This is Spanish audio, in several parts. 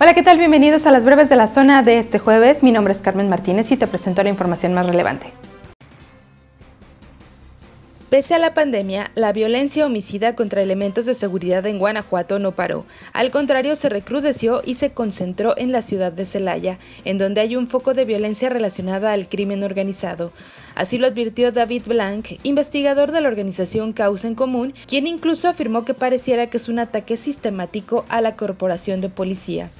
Hola, ¿qué tal? Bienvenidos a las breves de la zona de este jueves. Mi nombre es Carmen Martínez y te presento la información más relevante. Pese a la pandemia, la violencia homicida contra elementos de seguridad en Guanajuato no paró. Al contrario, se recrudeció y se concentró en la ciudad de Celaya, en donde hay un foco de violencia relacionada al crimen organizado. Así lo advirtió David Blanc, investigador de la organización Causa en Común, quien incluso afirmó que pareciera que es un ataque sistemático a la corporación de policía.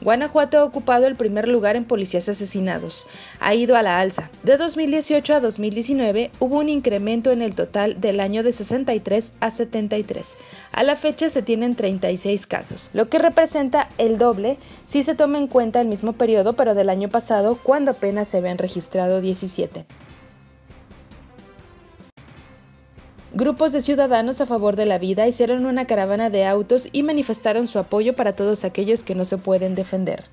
Guanajuato ha ocupado el primer lugar en policías asesinados. Ha ido a la alza. De 2018 a 2019 hubo un incremento en el total del año de 63 a 73. A la fecha se tienen 36 casos, lo que representa el doble si se toma en cuenta el mismo periodo pero del año pasado cuando apenas se habían registrado 17. Grupos de ciudadanos a favor de la vida hicieron una caravana de autos y manifestaron su apoyo para todos aquellos que no se pueden defender.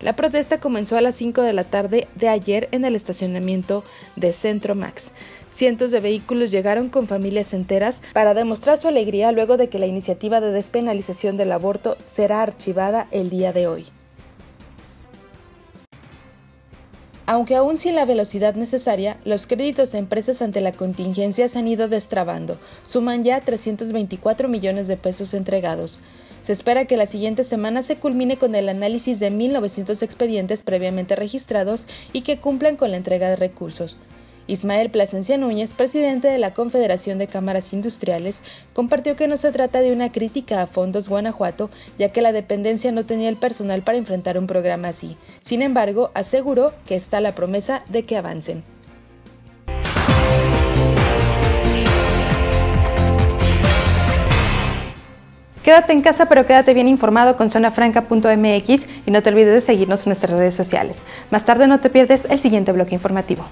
La protesta comenzó a las 5 de la tarde de ayer en el estacionamiento de Centro Max. Cientos de vehículos llegaron con familias enteras para demostrar su alegría luego de que la iniciativa de despenalización del aborto será archivada el día de hoy. Aunque aún sin la velocidad necesaria, los créditos a empresas ante la contingencia se han ido destrabando. Suman ya 324 millones de pesos entregados. Se espera que la siguiente semana se culmine con el análisis de 1.900 expedientes previamente registrados y que cumplan con la entrega de recursos. Ismael Plasencia Núñez, presidente de la Confederación de Cámaras Industriales, compartió que no se trata de una crítica a Fondos Guanajuato, ya que la dependencia no tenía el personal para enfrentar un programa así. Sin embargo, aseguró que está la promesa de que avancen. Quédate en casa, pero quédate bien informado con zonafranca.mx y no te olvides de seguirnos en nuestras redes sociales. Más tarde no te pierdes el siguiente bloque informativo.